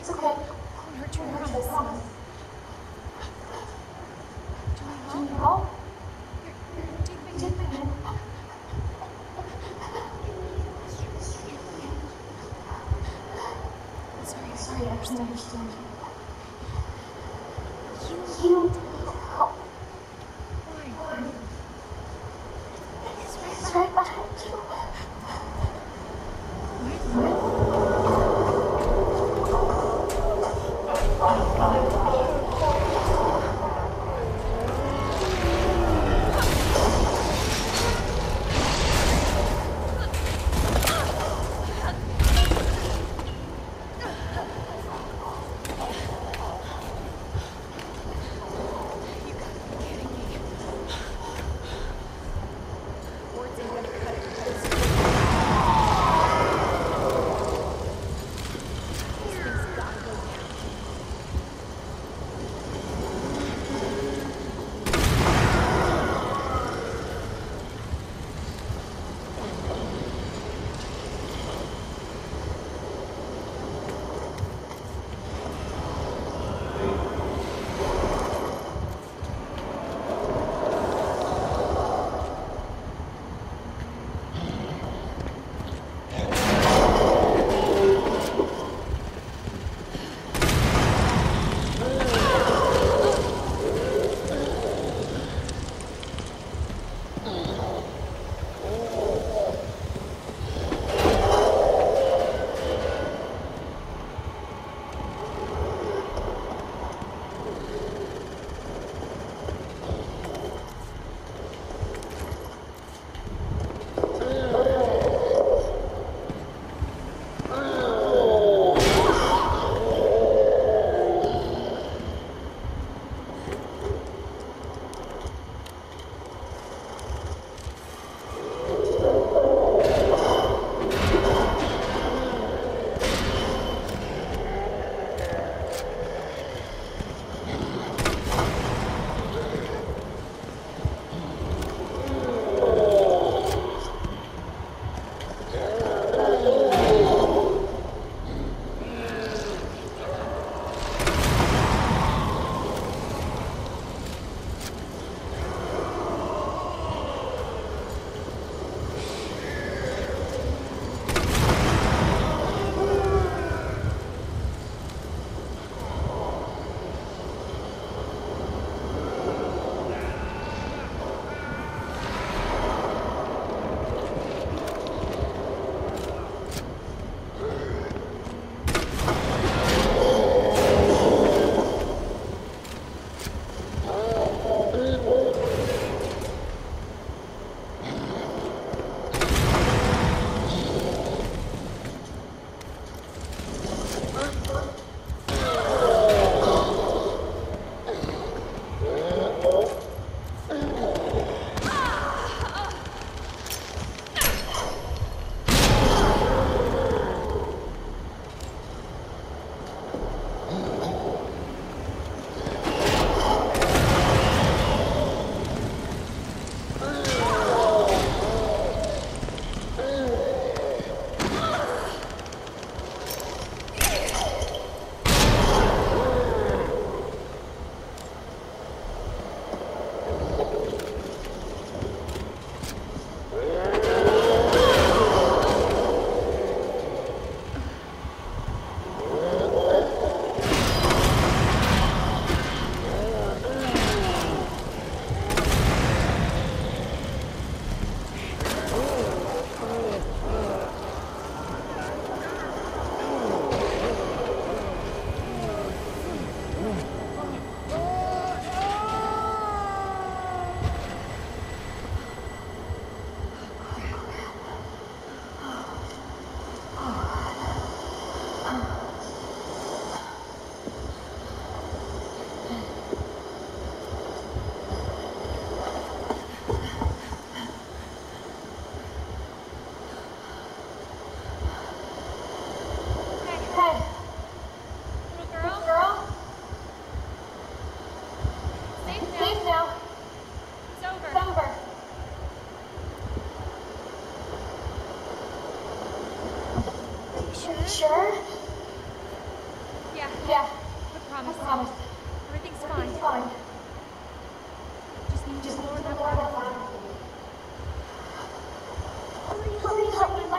It's okay. Don't hurt your arms. Don't hurt your arms. Take. Sorry, sorry, I understand. You, you. Yeah. I promise. I promise. Everything's fine. Everything's fine. Just need Just to lower that waterfall. Please help me.